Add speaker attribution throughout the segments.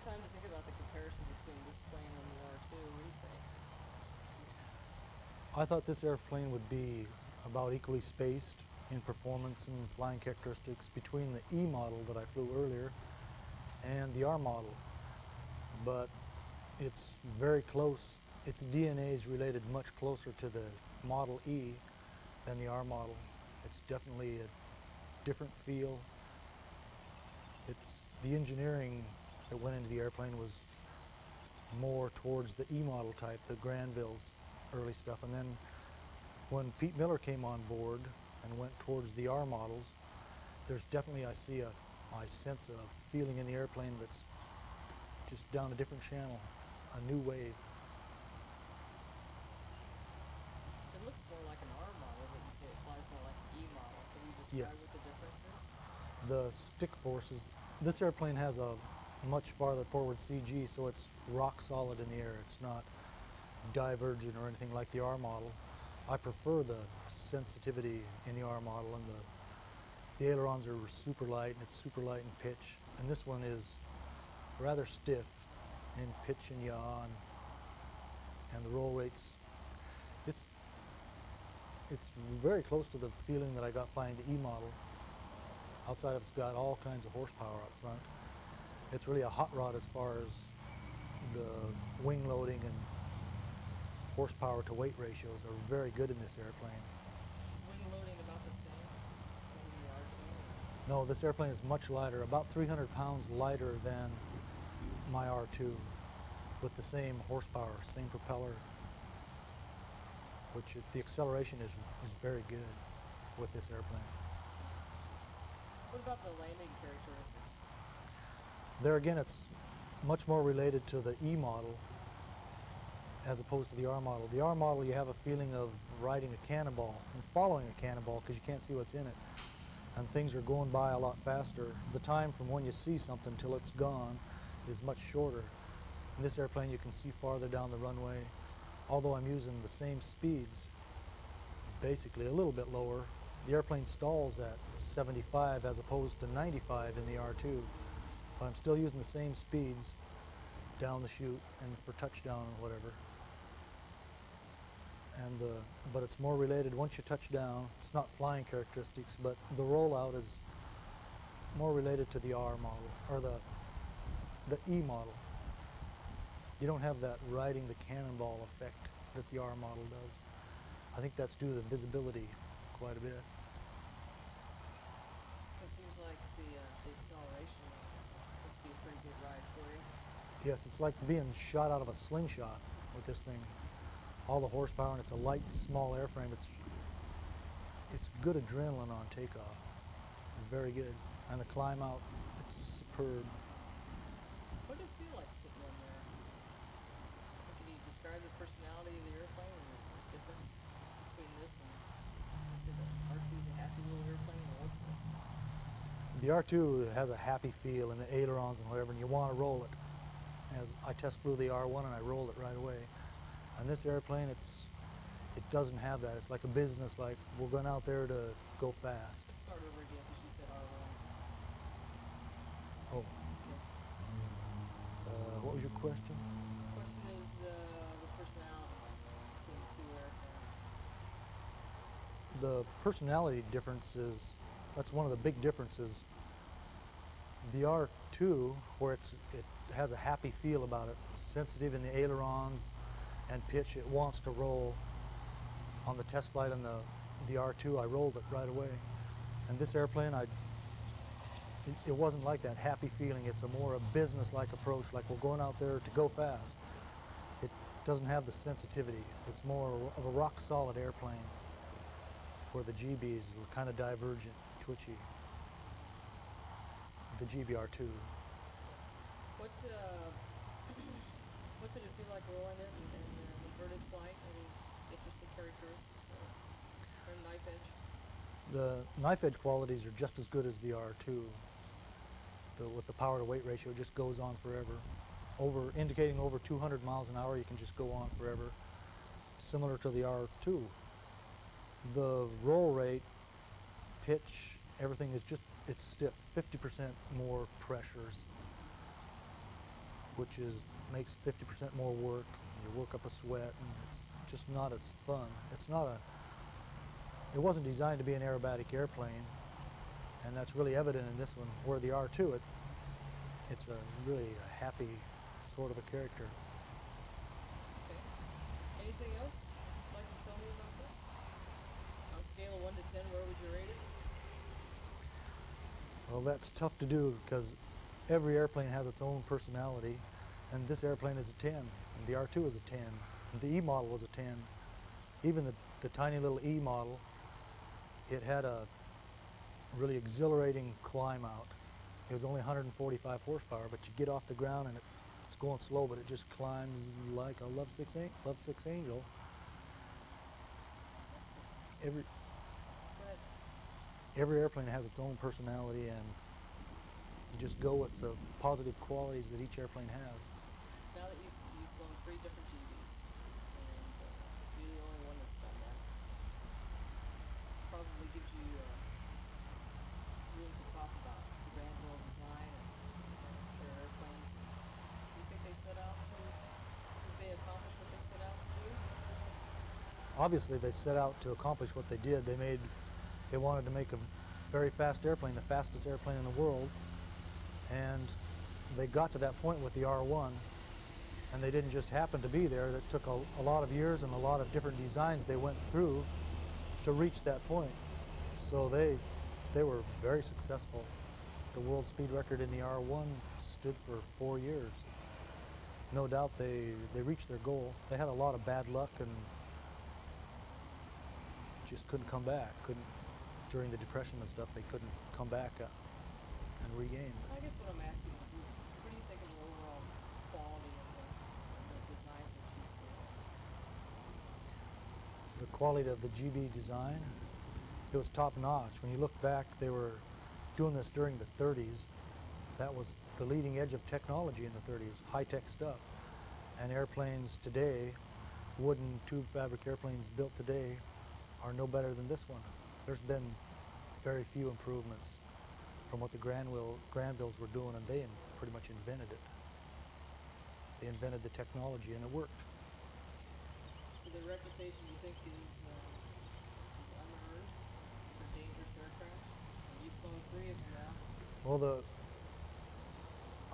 Speaker 1: time to think about the comparison between this plane and the R2. What do you think?
Speaker 2: I thought this airplane would be about equally spaced in performance and flying characteristics between the E model that I flew earlier and the R model. But it's very close. Its DNA is related much closer to the Model E than the R model. It's definitely a different feel. It's the engineering that went into the airplane was more towards the E model type, the Granville's early stuff. And then when Pete Miller came on board and went towards the R models, there's definitely, I see a, I sense a feeling in the airplane that's just down a different channel, a new wave.
Speaker 1: It looks more like an R model, but you say it flies more like an E model. Can you describe
Speaker 2: Yes.
Speaker 1: what the difference is?
Speaker 2: The stick forces, this airplane has a much farther forward CG, so it's rock solid in the air. It's not divergent or anything like the R model. I prefer the sensitivity in the R model and the the ailerons are super light and it's super light in pitch. And this one is rather stiff in pitch and yaw and, and the roll rates it's it's very close to the feeling that I got flying the E model. Outside of it's got all kinds of horsepower up front. It's really a hot rod as far as the wing loading and horsepower to weight ratios are very good in this airplane.
Speaker 1: Is wing loading about the same as in the R2?
Speaker 2: No, this airplane is much lighter, about 300 pounds lighter than my R2 with the same horsepower, same propeller, which it- the acceleration is, is very good with this airplane.
Speaker 1: What about the landing characteristics?
Speaker 2: There again, it's much more related to the E model as opposed to the R model. The R model, you have a feeling of riding a cannonball and following a cannonball because you can't see what's in it. And things are going by a lot faster. The time from when you see something till it's gone is much shorter. In this airplane, you can see farther down the runway. Although I'm using the same speeds, basically a little bit lower, the airplane stalls at 75 as opposed to 95 in the R2 but I'm still using the same speeds down the chute and for touchdown and whatever. And uh, but it's more related once you touch down. It's not flying characteristics, but the rollout is more related to the R model or the the E model. You don't have that riding the cannonball effect that the R model does. I think that's due to the visibility quite a bit.
Speaker 1: It seems like the, uh, the acceleration is, must be a pretty good ride for you.
Speaker 2: Yes, it's like being shot out of a slingshot with this thing. All the horsepower and it's a light, small airframe. It's it's good adrenaline on takeoff. Very good. And the climb out, it's superb.
Speaker 1: What did it feel like sitting in there? And Can you describe the personality of the airplane and the difference between this and you said the R2 is a happy little airplane, what's this?
Speaker 2: The R2 has a happy feel in the ailerons and whatever, and you want to roll it. As I test flew the R1 and I rolled it right away. On this airplane, it's it doesn't have that. It's like a business. Like we're going out there to go fast.
Speaker 1: Start over again because you said R1.
Speaker 2: Oh, uh, what was your question?
Speaker 1: The question is uh, the personalities between the two aircraft.
Speaker 2: the personality difference is that's one of the big differences. The R2, where it's it has a happy feel about it, sensitive in the ailerons and pitch, it wants to roll. On the test flight on the the R2, I rolled it right away. And this airplane, I it, it wasn't like that happy feeling. It's a more a business-like approach, like we're going out there to go fast. It doesn't have the sensitivity. It's more of a rock-solid airplane where the Gee Bee is kind of divergent, twitchy. The Gee Bee R2.
Speaker 1: What uh, what did it feel like rolling in, in uh, inverted flight? Any interesting characteristics or, or knife edge?
Speaker 2: The knife edge qualities are just as good as the R2. The, with the power to weight ratio, just goes on forever. Over indicating over 200 miles an hour, you can just go on forever. Similar to the R2. The roll rate, pitch, everything is just it's stiff. 50% more pressures. Which is makes 50% more work. You work up a sweat, and it's just not as fun. It's not a. It wasn't designed to be an aerobatic airplane, and that's really evident in this one. Where the R2, it, it's a really a happy sort of a character.
Speaker 1: Okay. Anything else you'd like to tell me about this? On a scale of 1 to 10, where would you rate it?
Speaker 2: Well, that's tough to do because every airplane has its own personality, and this airplane is a 10, and the R2 is a 10, and the E model was a 10. Even the, the tiny little E model, it had a really exhilarating climb out. It was only 145 horsepower, but you get off the ground and it, it's going slow, but it just climbs like a Love Six, Love Six Angel. Every, every airplane has its own personality and you just go with the positive qualities that each airplane has.
Speaker 1: Now that you've, you've flown three different Gee Bees, and uh, you're the only one that's done that, probably gives you uh, room to talk about the Granville design and their airplanes. Do you think they set out to, did they accomplish what they set out to do?
Speaker 2: Obviously, they set out to accomplish what they did. They made, they wanted to make a very fast airplane, the fastest airplane in the world, and they got to that point with the R1, and they didn't just happen to be there. That took a, a lot of years and a lot of different designs they went through to reach that point. So they, they were very successful. The world speed record in the R1 stood for four years. No doubt they, they reached their goal. They had a lot of bad luck and just couldn't come back. Couldn't during the depression and stuff. They couldn't come back uh, and regain.
Speaker 1: I guess what I'm asking is, what do you think of the overall quality of the, the designs that you've?
Speaker 2: The quality of the Gee Bee design, it was top notch. When you look back, they were doing this during the 30s. That was the leading edge of technology in the 30s, high tech stuff. And airplanes today, wooden tube fabric airplanes built today, are no better than this one. There's been very few improvements from what the Granville, Granvilles were doing, and they pretty much invented it. They invented the technology, and it worked.
Speaker 1: So their reputation, you think, is uh, is unearned for dangerous aircraft? You've flown three of them now.
Speaker 2: Well, the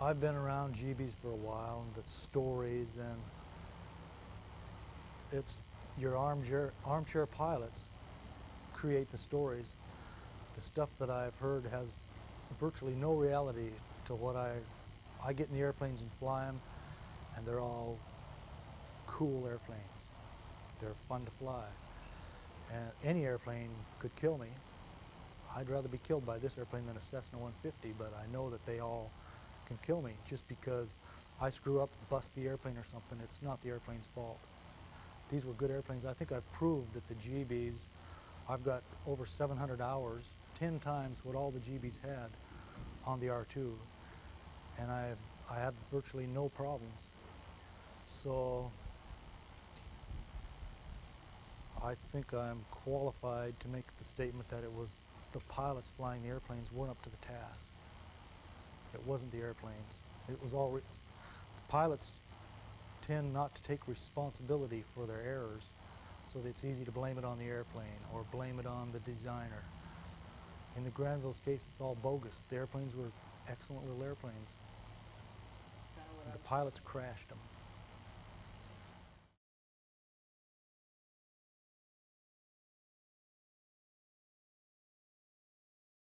Speaker 2: I've been around Gee Bees for a while, and the stories, and it's your armchair armchair pilots create the stories. The stuff that I've heard has virtually no reality to what I I get in the airplanes and fly them, and they're all cool airplanes. They're fun to fly, and any airplane could kill me. I'd rather be killed by this airplane than a Cessna 150, but I know that they all can kill me just because I screw up, bust the airplane or something. It's not the airplane's fault. These were good airplanes. I think I've proved that the Gee Bees, I've got over 700 hours, 10 times what all the Gee Bees had on the R2, and I I virtually no problems. So I think I'm qualified to make the statement that it was the pilots flying the airplanes weren't up to the task. It wasn't the airplanes. It was all. Re- pilots tend not to take responsibility for their errors, so that it's easy to blame it on the airplane or blame it on the designer. In the Granville's case, it's all bogus. The airplanes were excellent little airplanes.
Speaker 1: That's kind of what
Speaker 2: The pilots crashed them.